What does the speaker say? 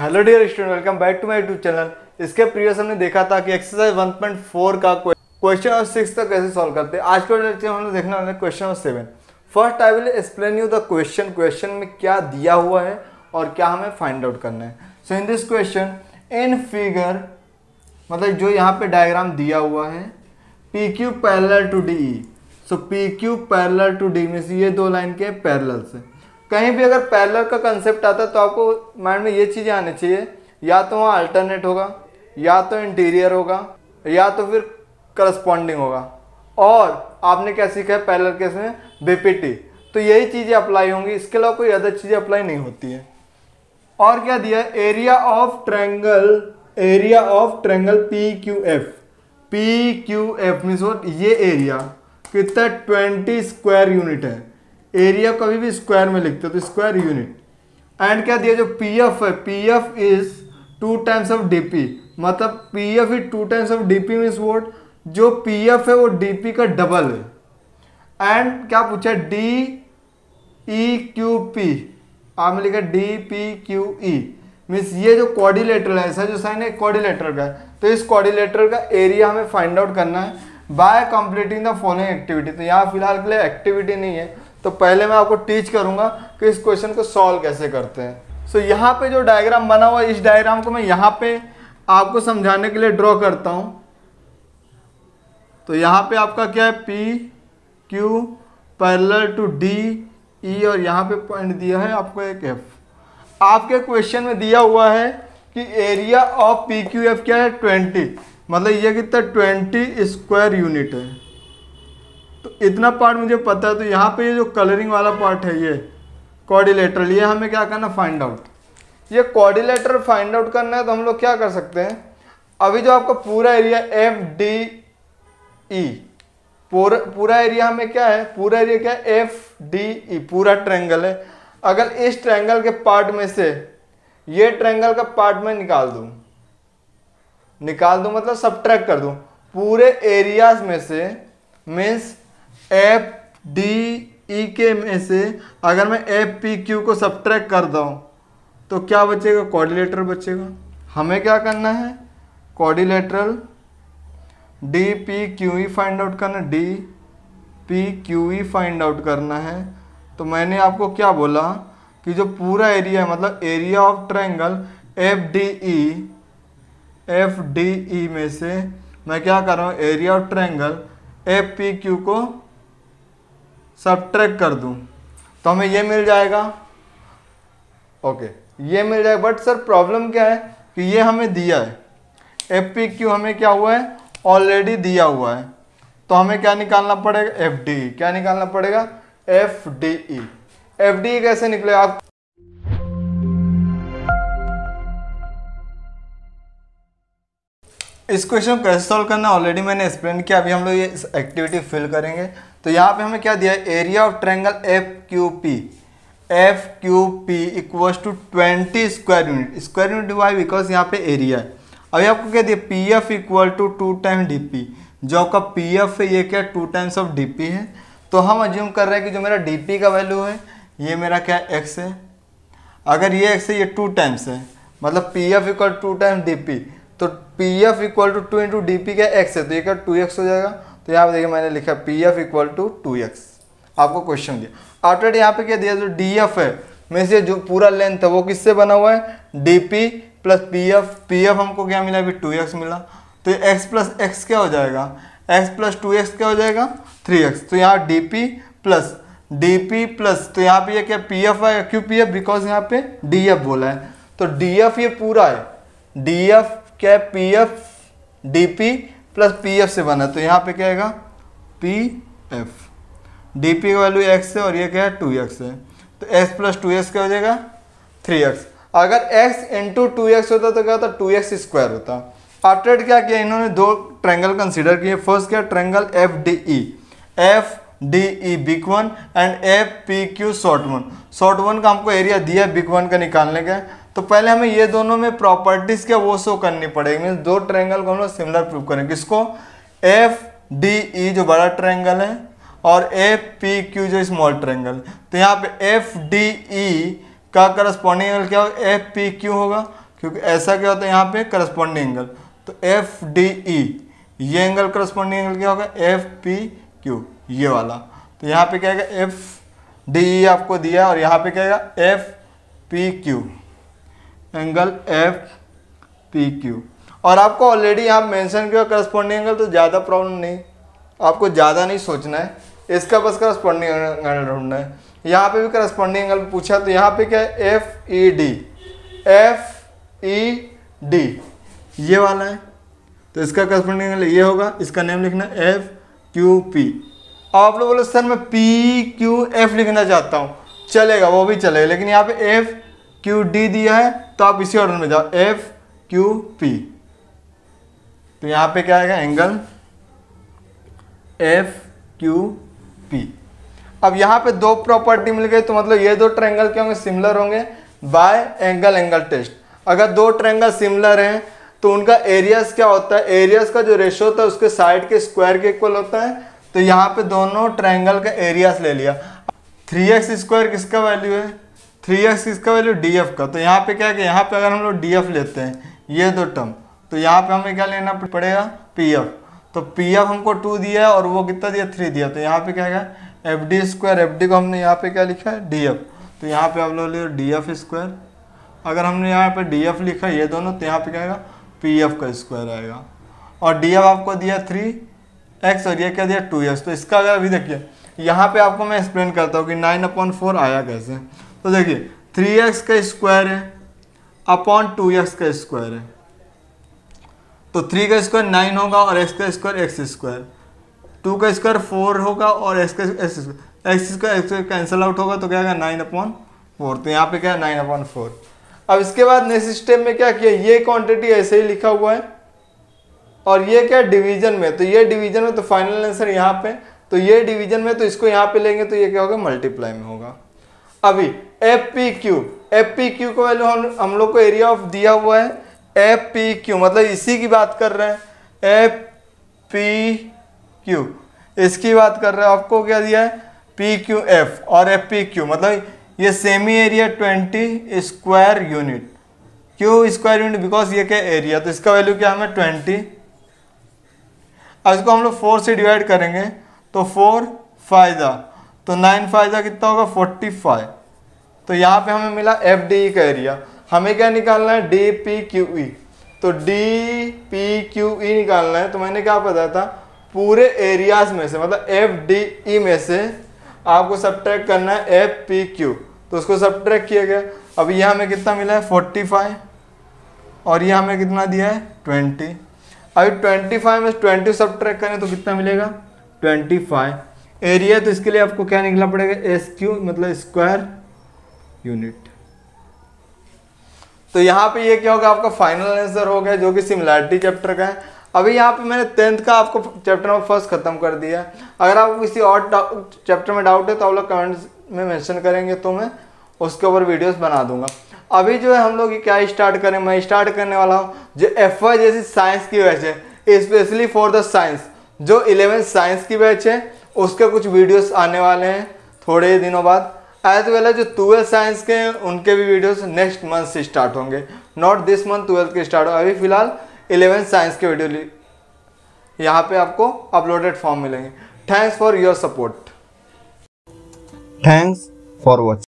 Hello dear student welcome back to my YouTube channel इसके previous हमने देखा था कि एक्सरसाइज 1.4 का क्वेश्चन और सिक्स तक कैसे सॉल्व करते हैं। आज के लेक्चर हम लोग देखने वाले क्वेश्चन और seven first I will explain you the question question में क्या दिया हुआ है और क्या हमें फाइंड आउट करना है। So in this question in figure मतलब जो यहाँ पे डायग्राम दिया हुआ है P Q parallel to D so P Q parallel to D mean ये दो लाइन के पैरल से कहीं भी अगर पैरलर का कंसेप्ट आता है तो आपको माइंड में ये चीज़ें आनी चाहिए। या तो वहाँ अल्टरनेट होगा, या तो इंटीरियर होगा, या तो फिर करस्पॉन्डिंग होगा। और आपने क्या सीखा है पैरलर केस में? बीपीटी तो यही चीज़ें अप्लाई होंगी, इसके अलावा कोई अदर चीज़ें अप्लाई नहीं होती है। और क्या दिया area of triangle area of triangle P Q F P Q F means ये एरिया कितना? ट्वेंटी स्क्वायर यूनिट है। एरिया कभी भी स्क्वायर में लिखते हो तो स्क्वायर यूनिट एंड क्या दिया जो पी एफ़ है? P F is two times of D P मतलब P F is two times of D P means what जो पी एफ़ है वो डी पी का डबल है. एंड क्या पूछा? डी ई क्यू पी आपने लिखा D P Q E means ये जो कॉर्डिलेटर है, ऐसा जो साइन है कॉर्डिलेटर का है. तो इस कॉर्डिलेटर का एरिया हमें फाइंड आउट करना है by completing the following activity तो यहाँ फ़िलहाल के लिए एक्टिविटी नहीं है. तो पहले मैं आपको टीच करूँगा कि इस क्वेश्चन को सॉल्व कैसे करते हैं। सो so, यहाँ पे जो डायग्राम बना हुआ है इस डायग्राम को मैं यहाँ पे आपको समझाने के लिए ड्रॉ करता हूँ। तो यहाँ पे आपका क्या है? P Q parallel to D E और यहाँ पे पॉइंट दिया है आपको एक एफ़ आपके क्वेश्चन में दिया हुआ है कि area of P Q F क्या है? ट्वेंटी मतलब ये कितना? ट्वेंटी स्क्वायर यूनिट है। तो इतना पार्ट मुझे पता है तो यहाँ पे ये जो कलरिंग वाला पार्ट है ये कोऑर्डिनेटर ये हमें क्या करना फाइंड आउट ये कॉर्डिलेटर फाइंड आउट करना है तो हम लोग क्या कर सकते हैं? अभी जो आपका पूरा एरिया एफ़ डी ई पूरा पूरा एरिया हमें क्या है? पूरा एरिया क्या है? एफ़ डी ई पूरा ट्रैंगल है। अगर इस ट्रैंगल के पार्ट में से ये ट्रैंगल का पार्ट में निकाल दूँ निकाल दूँ मतलब सब कर दूँ, पूरे एरियाज़ में से मीन्स एफ़ डी ई के में से अगर मैं एफ़ पी क्यू को सब्ट्रैक्ट कर दूँ तो क्या बचेगा? कोऑर्डिनेटर बचेगा। हमें क्या करना है? Quadrilateral D P Q E find out करना। D P Q E find out करना है। तो मैंने आपको क्या बोला कि जो पूरा एरिया है मतलब area of triangle F D E F D E में से मैं क्या कर रहा हूँ? Area of triangle F P Q को सब कर दूँ। तो हमें ये मिल जाएगा। ओके ये मिल जाएगा। बट सर प्रॉब्लम क्या है कि ये हमें दिया है। एफ़ पी क्यू हमें क्या हुआ है? ऑलरेडी दिया हुआ है। तो हमें क्या निकालना पड़ेगा? एफ़ डी ई क्या निकालना पड़ेगा? F D E F D कैसे निकलेगा आप? इस क्वेश्चन को कैसे सॉल्व करना ऑलरेडी मैंने एक्सप्लेन किया, अभी हम लोग ये एक्टिविटी फिल करेंगे। तो यहाँ पे हमें क्या दिया है? Area of triangle F Q P F Q P equal to twenty square unit square unit why because यहाँ पे एरिया है। अभी आपको क्या दिया? P F equal to two time D P जो आपका पी एफ़ है, ये क्या two times of D P है? तो हम अज्यूम कर रहे हैं कि जो मेरा डी पी का वैल्यू है, ये मेरा क्या एक्स है? अगर ये एक्स है, ये टू टाइम्स है। मतलब P F equal to time D P तो P F equal to two into D P का एक्स है? तो ये क्या टू एक्स हो जाएगा? तो यहाँ पे देखिए मैंने लिखा P F equal to two X आपको क्वेश्चन दिया। आफ्टर यहाँ पे क्या दिया? जो डी एफ़ है, में से जो पूरा लेंथ है, वो किससे बना हुआ है? D P plus P F P F हमको क्या मिला? अभी टू एक्स मिला। तो एक्स प्लस एक्स क्या हो जाएगा? एक्स प्लस टू एक्स क्या हो जाएगा? थ्री एक्स तो यहाँ D P plus D P plus तो यहाँ पे ये क्या पी एफ़ है? क्यों पी एफ़ बिकॉज़ यहाँ पे डी एफ़ बोला है। तो डी एफ़ ये पूरा है। डी एफ़ क्या है? P F D P plus P F से बना तो यहाँ पे क्या आएगा? पी एफ़ डी पी का वैल्यू एक्स है और ये क्या है? टू एक्स है। तो एक्स प्लस टू एक्स क्या हो जाएगा? थ्री एक्स अगर एक्स इंटू टू एक्स होता तो क्या होता? टू एक्स स्क्वायर होता। आफ्टर क्या किया? इन्होंने दो ट्रैंगल कंसिडर किए। फ़र्स्ट क्या? Triangle F D E F D E big one and F P Q short one short one का हमको एरिया दिया बिग वन का निकालने का। तो पहले हमें ये दोनों में प्रॉपर्टीज़ क्या वो शो करनी पड़ेगी। मीन दो ट्रायंगल को हम लोग सिमिलर प्रूव करेंगे। किसको? एफ़ डी ई जो बड़ा ट्रायंगल है और एफ़ पी क्यू जो स्मॉल ट्रायंगल तो यहाँ पे एफ़ डी ई का करस्पॉन्डिंग एंगल क्या होगा? एफ़ पी क्यू होगा। क्योंकि ऐसा क्या होता है यहाँ पे? करस्पॉन्डिंग एंगल तो एफ़ डी ई ये एंगल करस्पॉन्डिंग एंगल क्या होगा? एफ़ पी क्यू ये वाला। तो यहाँ पे क्या आएगा? एफ़ डी ई आपको दिया और यहाँ पे क्या F P Q angle F P Q और आपको ऑलरेडी यहाँ मेंशन किया करस्पॉन्डिंग एंगल तो ज़्यादा प्रॉब्लम नहीं। आपको ज़्यादा नहीं सोचना है। इसका बस करस्पॉन्डिंग एंगल ढूंढना है। यहाँ पे भी करस्पॉन्डिंग एंगल पूछा तो यहाँ पे क्या है? F E D F E D ये वाला है। तो इसका करस्पॉन्डिंग एंगल ये होगा। इसका नेम लिखना एफ़ क्यू पी आप लोग बोले सर मैं पी क्यू एफ़ लिखना चाहता हूँ। चलेगा, वो भी चलेगा। लेकिन यहाँ पे एफ़ क्यू डी दिया है तो आप इसी ऑर्डर में जाओ एफ़ क्यू पी तो यहाँ पे क्या आएगा एंगल एफ़ क्यू पी अब यहाँ पे दो प्रॉपर्टी मिल गई तो मतलब ये दो ट्रेंगल क्या होंगे? सिमिलर होंगे। बाय एंगल एंगल टेस्ट अगर दो ट्रेंगल सिमिलर हैं तो उनका एरियाज़ क्या होता है? एरियाज़ का जो रेशो होता है, उसके साइड के स्क्वायर के इक्वल होता है। तो यहाँ पे दोनों ट्रायंगल का एरियाज़ ले लिया। थ्री एक्स स्क्वायर किसका वैल्यू है? थ्री एक्स किसका वैल्यू डी एफ़ का। तो यहाँ पे क्या है यहाँ पे अगर हम लोग डी एफ़ लेते हैं, ये दो टर्म तो यहाँ पे हमें क्या लेना पड़ेगा? पी एफ़ तो पी एफ़ हमको टू दिया है और वो कितना दिया? थ्री दिया। तो यहाँ पे क्या है F D square F D को हमने यहाँ पे क्या लिखा है? डी एफ़ तो यहाँ पे आप लोग ले डी एफ़ स्क्वायर अगर हमने यहाँ पे डी एफ़ लिखा ये दोनों तो यहाँ पे क्या आएगा? पी एफ़ का स्क्वायर आएगा। और डी एफ़ आपको दिया थ्री एक्स और ये क्या दिया? टू एक्स तो इसका अगर अभी देखिए, यहाँ पे आपको मैं एक्सप्लेन करता हूँ कि नाइन अपॉन फोर आया कैसे। तो देखिए थ्री एक्स का स्क्वायर है अपॉन टू एक्स का स्क्वायर है। तो थ्री का स्क्वायर नाइन होगा और एक्स का स्क्वायर एक्स स्क्वायर टू का स्क्वायर फोर होगा और एक्स का X square X square X square cancel out होगा तो क्या होगा नाइन अपॉन फोर तो यहाँ पे क्या है? नाइन अपॉन फोर अब इसके बाद नेक्स्ट स्टेप में क्या किया? ये क्वांटिटी ऐसे ही लिखा हुआ है। और ये क्या डिवीज़न में? तो ये डिवीज़न में तो फाइनल आंसर यहाँ पे। तो ये डिवीज़न में तो इसको यहाँ पे लेंगे तो ये क्या होगा? मल्टीप्लाई में होगा। अभी F P Q F P Q का वैल्यू हम हम लोग को एरिया ऑफ़ दिया हुआ है एफ़ पी क्यू मतलब इसी की बात कर रहे हैं एफ़ पी क्यू इसकी बात कर रहे हैं, आपको क्या दिया है? पी क्यू एफ़ और एफ़ पी क्यू मतलब ये semi area twenty square unit क्यों स्क्वायर यूनिट बिकॉज़ ये क्या एरिया तो इसका वैल्यू क्या हमें? ट्वेंटी अब इसको हम लोग फोर से डिवाइड करेंगे तो फोर फ़ायदा। तो नाइन फ़ायदा कितना होगा? Forty five. तो यहाँ पे हमें मिला एफ़ डी का एरिया हमें क्या निकालना है? डी पी क्यू ई तो डी पी क्यू ई निकालना है। तो मैंने क्या बताया था? पूरे एरियाज़ में से मतलब एफ़ डी ई में से आपको सब्ट्रैक्ट करना है एफ़ पी क्यू तो उसको सब्ट्रैक्ट किया गया। अब ये हमें कितना मिला है? Forty five. और ये हमें कितना दिया है? ट्वेंटी। अभी ट्वेंटी फाइव में ट्वेंटी सब्ट्रैक्ट करें तो कितना मिलेगा? Twenty five. एरिया तो इसके लिए आपको क्या निकलना पड़ेगा? एस क्यू मतलब स्क्वायर यूनिट तो यहाँ पे ये क्या होगा? आपका फाइनल आंसर हो गया, जो कि सिमिलैरिटी चैप्टर का है। अभी यहाँ पे मैंने टेंथ का आपको चैप्टर नंबर फ़र्स्ट खत्म कर दिया अगर आपको किसी और चैप्टर में डाउट है तो आप लोग कमेंट्स में मेंशन करेंगे तो मैं उसके ऊपर वीडियोस बना दूँगा। अभी जो है, हम लोग क्या स्टार्ट करें? मैं स्टार्ट करने वाला हूँ, जो एफ़ वाई जैसी साइंस की बैच है स्पेशली फॉर द साइंस जो इलेवेंथ साइंस की बैच है उसके कुछ वीडियोस आने वाले हैं, थोड़े ही दिनों बाद। एज वेल है जो ट्वेल्थ साइंस के हैं, उनके भी वीडियोस नेक्स्ट मंथ से स्टार्ट होंगे। नॉट दिस मंथ ट्वेल्थ के स्टार्ट हो। अभी फ़िलहाल इलेवेंथ साइंस के वीडियो यहाँ पे आपको अपलोडेड फॉर्म मिलेंगे। Thanks for your support thanks for watching